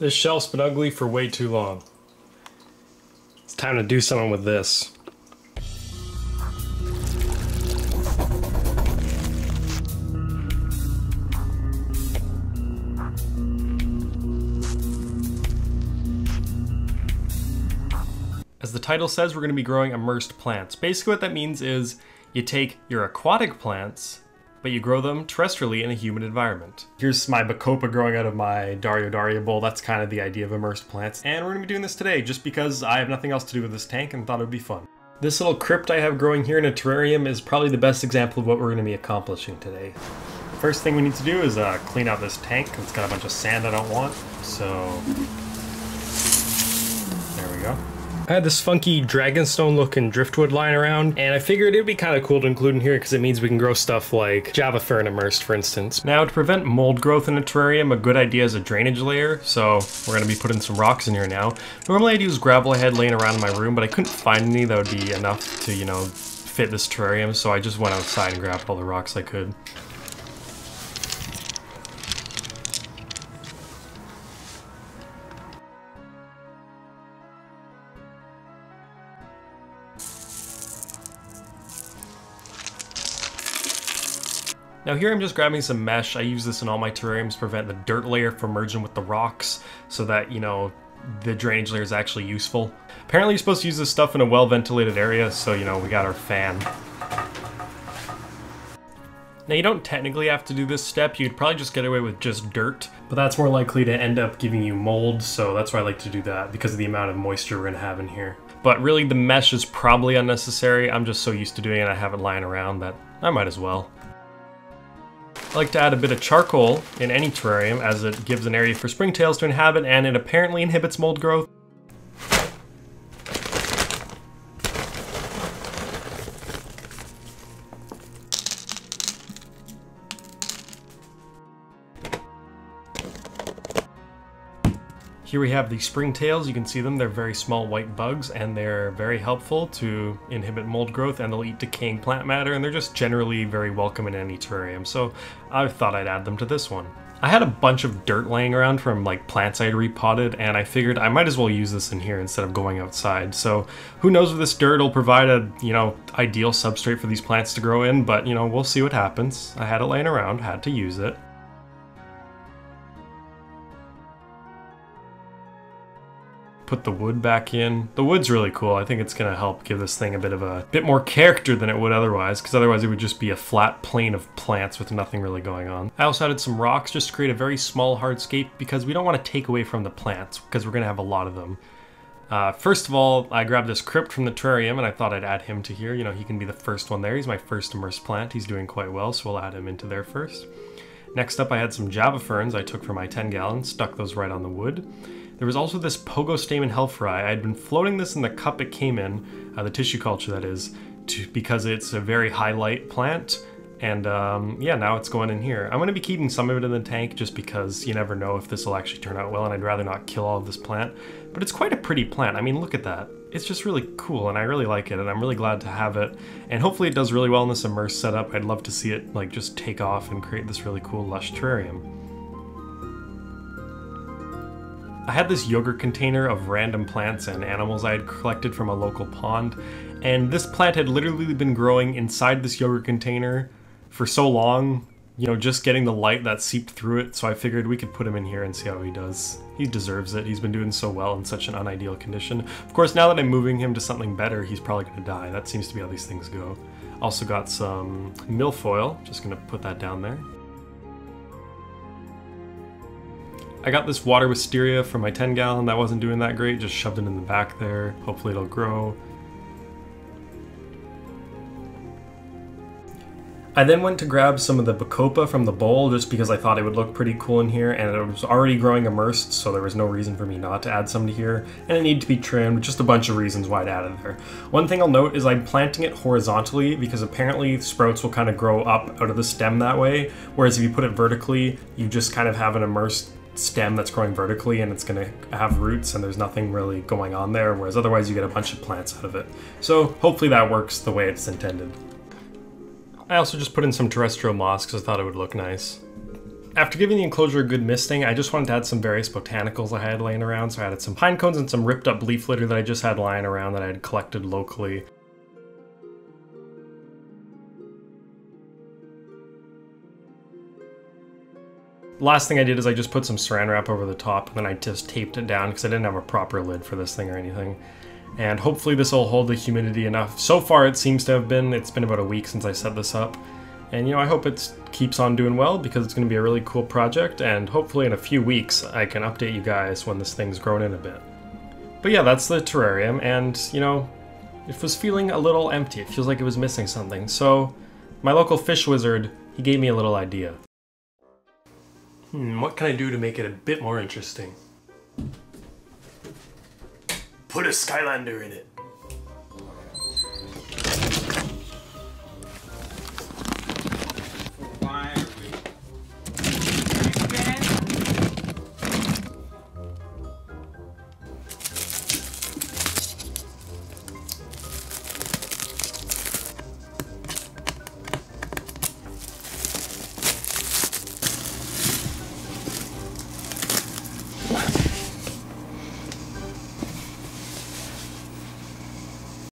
This shelf's been ugly for way too long. It's time to do something with this. As the title says, we're going to be growing emersed plants. Basically what that means is you take your aquatic plants but you grow them terrestrially in a humid environment. Here's my Bacopa growing out of my Dario Daria bowl. That's kind of the idea of emersed plants. And we're gonna be doing this today just because I have nothing else to do with this tank and thought it would be fun. This little crypt I have growing here in a terrarium is probably the best example of what we're gonna be accomplishing today. First thing we need to do is uh, clean out this tank. It's got a bunch of sand I don't want, so. I had this funky dragonstone looking driftwood lying around, and I figured it'd be kind of cool to include in here because it means we can grow stuff like Java fern emersed, for instance. Now, to prevent mold growth in a terrarium, a good idea is a drainage layer, so we're to be putting some rocks in here now. Normally I'd use gravel I had laying around in my room, but I couldn't find any that would be enough to, you know, fit this terrarium, so I just went outside and grabbed all the rocks I could. Now here I'm just grabbing some mesh. I use this in all my terrariums to prevent the dirt layer from merging with the rocks so that, you know, the drainage layer is actually useful. Apparently you're supposed to use this stuff in a well-ventilated area, so, you know, we got our fan. Now you don't technically have to do this step, you'd probably just get away with just dirt, but that's more likely to end up giving you mold, so that's why I like to do that, because of the amount of moisture we're gonna have in here. But really the mesh is probably unnecessary, I'm just so used to doing it I have it lying around that I might as well. I like to add a bit of charcoal in any terrarium as it gives an area for springtails to inhabit and it apparently inhibits mold growth. Here we have the springtails. You can see them. They're very small white bugs and they're very helpful to inhibit mold growth and they'll eat decaying plant matter and they're just generally very welcome in any terrarium. So I thought I'd add them to this one. I had a bunch of dirt laying around from like plants I'd repotted and I figured I might as well use this in here instead of going outside. So who knows if this dirt will provide a, you know, ideal substrate for these plants to grow in, but you know, we'll see what happens. I had it laying around, had to use it. Put the wood back in. The wood's really cool. I think it's going to help give this thing a bit of a bit more character than it would otherwise, because otherwise it would just be a flat plane of plants with nothing really going on. I also added some rocks just to create a very small hardscape because we don't want to take away from the plants, because we're going to have a lot of them. Uh, first of all, I grabbed this crypt from the terrarium and I thought I'd add him to here. You know, he can be the first one there. He's my first emersed plant. He's doing quite well, so we'll add him into there first. Next up, I had some Java ferns I took for my 10 gallons, stuck those right on the wood. There was also this Pogostemon helferi. I had been floating this in the cup it came in, uh, the tissue culture that is, to, because it's a very high light plant. And um, yeah, now it's going in here. I'm to be keeping some of it in the tank just because you never know if this will actually turn out well and I'd rather not kill all of this plant. But it's quite a pretty plant. I mean, look at that. It's just really cool and I really like it and I'm really glad to have it. And hopefully it does really well in this emersed setup. I'd love to see it like just take off and create this really cool lush terrarium. I had this yogurt container of random plants and animals I had collected from a local pond, and this plant had literally been growing inside this yogurt container for so long, you know, just getting the light that seeped through it, so I figured we could put him in here and see how he does. He deserves it, he's been doing so well in such an unideal condition. Of course, now that I'm moving him to something better, he's probably gonna die. That seems to be how these things go. Also got some milfoil, just gonna put that down there. I got this water wisteria from my 10 gallon that wasn't doing that great, just shoved it in the back there. Hopefully it'll grow. I then went to grab some of the Bacopa from the bowl just because I thought it would look pretty cool in here and it was already growing emersed so there was no reason for me not to add some to here and it needed to be trimmed, just a bunch of reasons why I'd add it there. One thing I'll note is I'm planting it horizontally because apparently sprouts will kind of grow up out of the stem that way whereas if you put it vertically you just kind of have an emersed stem that's growing vertically and it's going to have roots and there's nothing really going on there, whereas otherwise you get a bunch of plants out of it. So hopefully that works the way it's intended. I also just put in some terrestrial moss because I thought it would look nice. After giving the enclosure a good misting, I just wanted to add some various botanicals I had laying around. So I added some pine cones and some ripped up leaf litter that I just had lying around that I had collected locally. Last thing I did is I just put some saran wrap over the top and then I just taped it down because I didn't have a proper lid for this thing or anything. And hopefully this will hold the humidity enough. So far it seems to have been. It's been about a week since I set this up. And you know, I hope it keeps on doing well because it's going to be a really cool project and hopefully in a few weeks I can update you guys when this thing's grown in a bit. But yeah, that's the terrarium and you know, it was feeling a little empty. It feels like it was missing something. So my local fish wizard, he gave me a little idea. Hmm, what can I do to make it a bit more interesting? Put a Skylander in it.